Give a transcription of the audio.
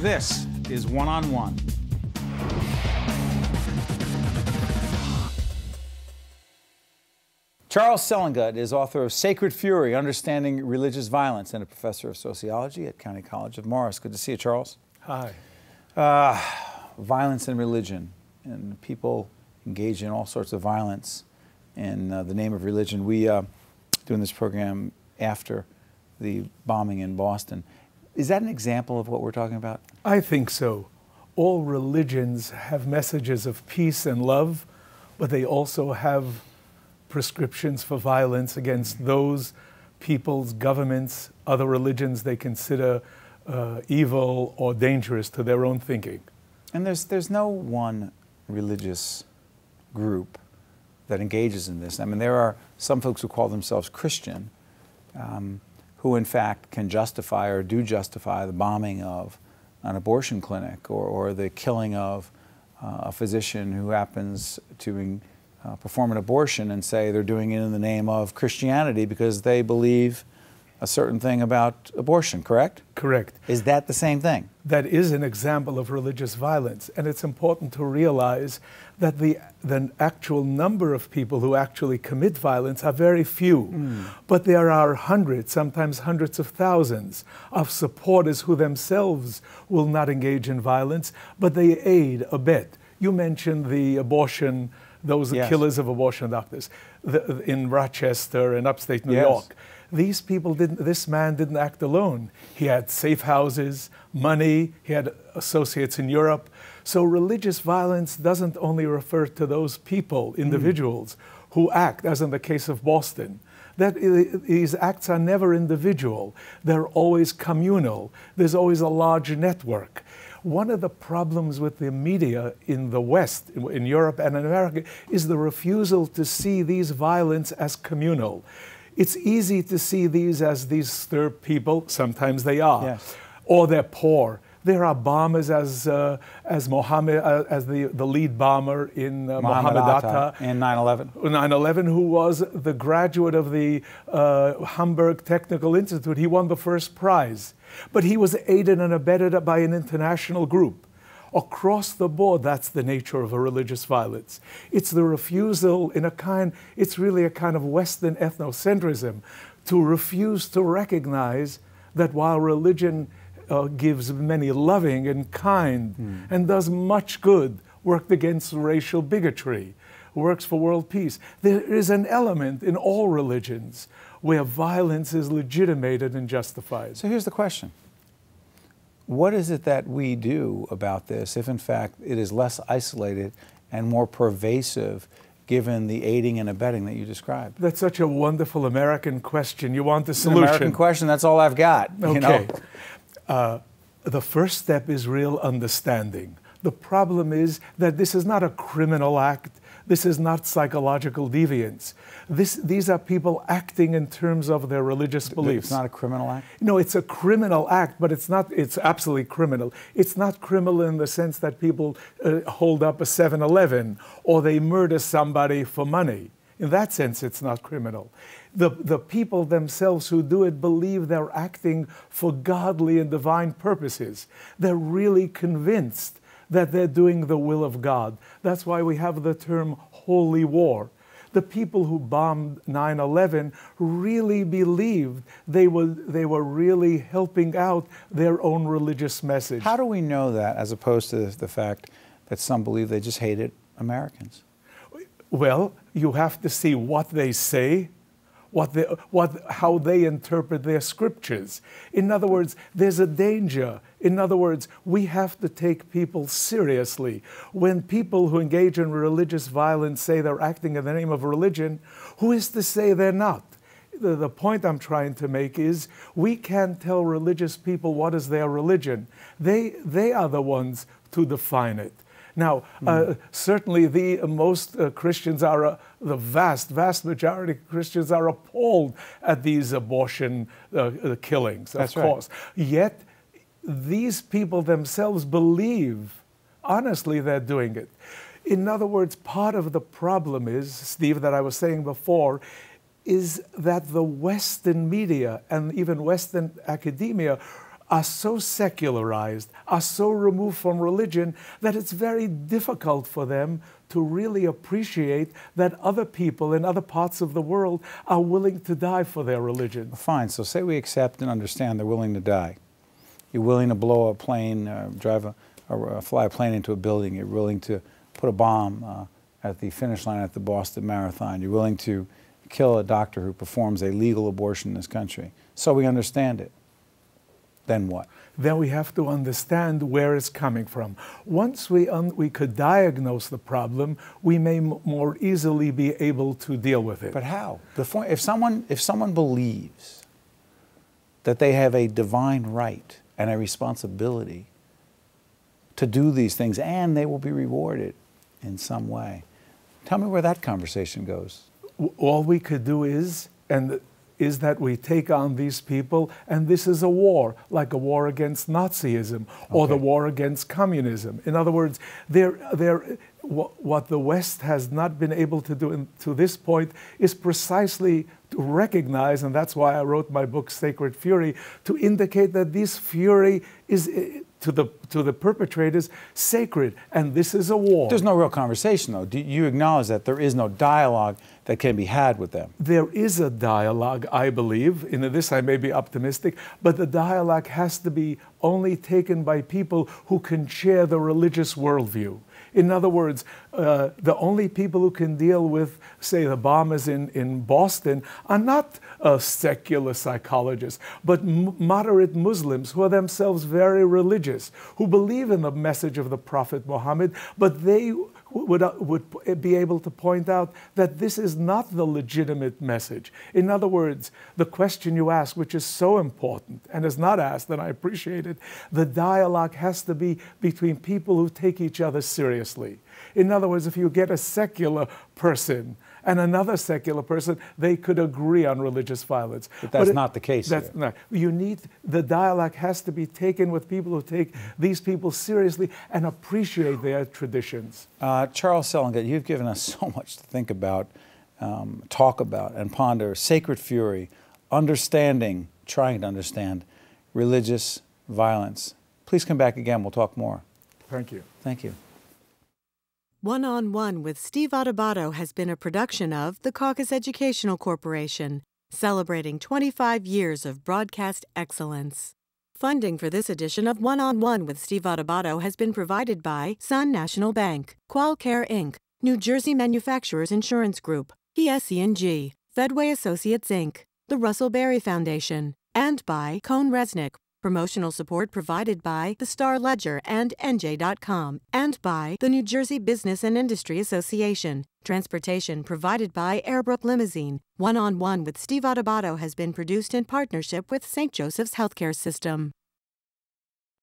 This is One on One. Charles Selengut is author of Sacred Fury Understanding Religious Violence and a professor of sociology at County College of Morris. Good to see you, Charles. Hi. Uh, violence and religion, and people engage in all sorts of violence in uh, the name of religion. We uh, doing this program after the bombing in Boston. Is that an example of what we're talking about? I think so. All religions have messages of peace and love, but they also have prescriptions for violence against those peoples, governments, other religions they consider uh, evil or dangerous to their own thinking. And there's, there's no one religious group that engages in this. I mean, there are some folks who call themselves Christian um, who, in fact, can justify or do justify the bombing of an abortion clinic or, or the killing of uh, a physician who happens to uh, perform an abortion and say they're doing it in the name of Christianity because they believe a certain thing about abortion, correct? Correct. Is that the same thing? That is an example of religious violence. And it's important to realize that the, the actual number of people who actually commit violence are very few. Mm. But there are hundreds, sometimes hundreds of thousands, of supporters who themselves will not engage in violence, but they aid, abet. You mentioned the abortion those yes. killers of abortion doctors the, in Rochester and upstate New yes. York. These people didn't, this man didn't act alone. He had safe houses, money, he had associates in Europe. So religious violence doesn't only refer to those people, hmm. individuals, mm. who act, as in the case of Boston. That these acts are never individual, they're always communal. There's always a large network. One of the problems with the media in the West, in Europe and in America, is the refusal to see these violence as communal. It's easy to see these as these third people, sometimes they are, yes. or they're poor. There are bombers as, uh, as Mohammed, uh, as the, the lead bomber in uh, Mohammed Atta in 9/11. 9/11, who was the graduate of the uh, Hamburg Technical Institute. He won the first prize. But he was aided and abetted by an international group. Across the board, that's the nature of a religious violence. It's the refusal, in a kind, it's really a kind of Western ethnocentrism, to refuse to recognize that while religion uh, gives many loving and kind mm. and does much good, worked against racial bigotry, works for world peace, there is an element in all religions where violence is legitimated and justified. So here's the question What is it that we do about this if, in fact, it is less isolated and more pervasive? Given the aiding and abetting that you described, that's such a wonderful American question. You want the solution? An American question. That's all I've got. Okay. You know? uh, the first step is real understanding. The problem is that this is not a criminal act. This is not psychological deviance. This, these are people acting in terms of their religious beliefs. It's not a criminal act? No, it's a criminal act, but it's not, it's absolutely criminal. It's not criminal in the sense that people uh, hold up a 7 Eleven or they murder somebody for money. In that sense, it's not criminal. The, the people themselves who do it believe they're acting for godly and divine purposes. They're really convinced that they're doing the will of God. That's why we have the term holy war. The people who bombed 9 11 really believed they were, they were really helping out their own religious message. How do we know that as opposed to the fact that some believe they just hated Americans? Well, you have to see what they say what they, what, how they interpret their scriptures. In other words, there's a danger. In other words, we have to take people seriously. When people who engage in religious violence say they're acting in the name of religion, who is to say they're not? The, the point I'm trying to make is we can't tell religious people what is their religion. They, they are the ones to define it. Now, mm. uh, certainly the uh, most uh, Christians are, uh, the vast, vast majority of Christians are appalled at these abortion uh, uh, killings, of That's course. Right. Yet, these people themselves believe, honestly, they're doing it. In other words, part of the problem is, Steve, that I was saying before, is that the Western media and even Western academia are so secularized, are so removed from religion, that it's very difficult for them to really appreciate that other people in other parts of the world are willing to die for their religion. Fine, so say we accept and understand they're willing to die. You're willing to blow a plane, uh, drive a, or fly a plane into a building. You're willing to put a bomb uh, at the finish line at the Boston Marathon. You're willing to kill a doctor who performs a legal abortion in this country. So we understand it. Then what? Then we have to understand where it's coming from. Once we, un- we could diagnose the problem, we may m- more easily be able to deal with it. But how? Before, if, someone, if someone believes that they have a divine right and a responsibility to do these things and they will be rewarded in some way, tell me where that conversation goes. all we could do is, and is that we take on these people, and this is a war, like a war against Nazism or the war against communism. In other words, there, there, wha- what the West has not been able to do in, to this point is precisely to recognize, and that's why I wrote my book, Sacred Fury, to indicate that this fury is. To the, to the perpetrators, sacred, and this is a war. There's no real conversation, though. Do you acknowledge that there is no dialogue that can be had with them? There is a dialogue, I believe. In this, I may be optimistic, but the dialogue has to be only taken by people who can share the religious worldview. In other words, uh, the only people who can deal with, say, the bombers in, in Boston are not uh, secular psychologists, but moderate Muslims who are themselves very religious, who believe in the message of the Prophet Muhammad, but they would, uh, would be able to point out that this is not the legitimate message. In other words, the question you ask, which is so important and is not asked, and I appreciate it, the dialogue has to be between people who take each other seriously. In other words, if you get a secular person and another secular person, they could agree on religious violence. But that's it- not the case That's here. no. You need the dialogue has to be taken with people who take these people seriously and appreciate their traditions. Uh, Charles Selengut, you've given us so much to think about, um, talk about, and ponder. Sacred fury, understanding, trying to understand religious violence. Please come back again. We'll talk more. Thank you. Thank you. One on One with Steve Adubato has been a production of the Caucus Educational Corporation, celebrating 25 years of broadcast excellence. Funding for this edition of One on One with Steve Adubato has been provided by Sun National Bank, Qualcare Inc., New Jersey Manufacturers Insurance Group, PSE&G, Fedway Associates Inc., the Russell Berrie Foundation, and by CohnReznick, Promotional support provided by the Star Ledger and NJ.com, and by the New Jersey Business and Industry Association. Transportation provided by Airbrook Limousine. One on One with Steve Adubato has been produced in partnership with St. Joseph's Healthcare System.